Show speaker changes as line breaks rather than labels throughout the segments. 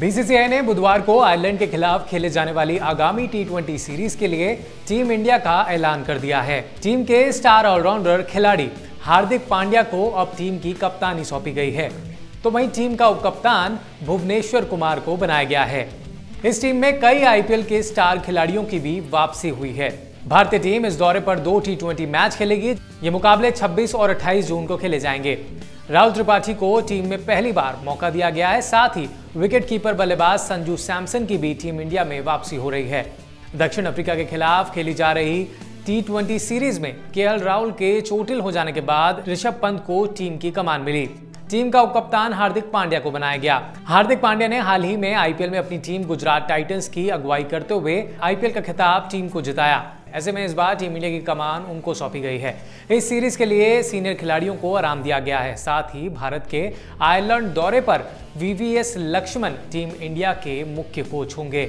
BCCI ने बुधवार को आयरलैंड के खिलाफ खेले जाने वाली आगामी टी ट्वेंटी सीरीज़ के लिए टीम इंडिया का ऐलान कर दिया है। टीम के स्टार ऑलराउंडर खिलाड़ी हार्दिक पांड्या को अब टीम की कप्तानी सौंपी गई है। तो वहीं टीम का उपकप्तान भुवनेश्वर कुमार को बनाया गया है। इस टीम में कई आईपीएल के स्टार खिलाड़ियों की भी वापसी हुई है। भारतीय टीम इस दौरे पर दो टी मैच खेलेगी। ये मुकाबले 26 और 28 जून को खेले जाएँगे। राहुल त्रिपाठी को टीम में पहली बार मौका दिया गया है। साथ ही विकेट कीपर बल्लेबाज संजू सैमसन की भी टीम इंडिया में वापसी हो रही है। दक्षिण अफ्रीका के खिलाफ खेली जा रही टी सीरीज़ में के राहुल के चोटिल हो जाने के बाद ऋषभ पंत को टीम की कमान मिली। टीम का उपकप्तान हार्दिक पांड्या को बनाया गया। हार्दिक पांड्या ने हाल ही में आईपीएल में अपनी टीम गुजरात टाइटंस की अगुवाई करते हुए आईपीएल का खिताब टीम को जिताया। ऐसे में इस बार टीम इंडिया की कमान उनको सौंपी गई है। इस सीरीज़ के लिए सीनियर खिलाड़ियों को आराम दिया गया है। साथ ही भारत के आयरलैंड दौरे पर वीवीएस लक्ष्मण टीम इंडिया के मुख्य कोच होंगे।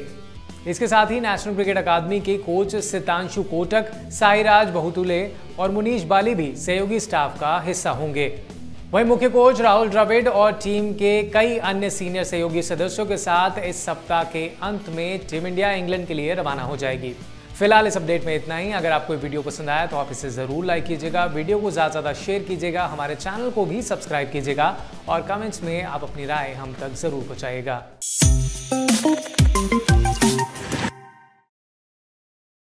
इसके साथ ही नेशनल क्रिकेट अकादमी के कोच सितांशु कोटक, साईराज बहुतुले और मुनीश बाली भी सहयोगी स्टाफ का हिस्सा होंगे। वहीं मुख्य कोच राहुल द्रविड और टीम के कई अन्य सीनियर सहयोगी सदस्यों के साथ इस सप्ताह के अंत में टीम इंडिया इंग्लैंड के लिए रवाना हो जाएगी। फ़िलहाल इस अपडेट में इतना ही। अगर आपको वीडियो पसंद आया तो आप इसे ज़रूर लाइक कीजिएगा। वीडियो को ज़्यादा से ज़्यादा शेयर कीजिएगा। हमारे चैनल को भी सब्सक्राइब कीजिएगा और कमेंट्स में आप अपनी राय हम तक ज़रूर पहुँचाइएगा।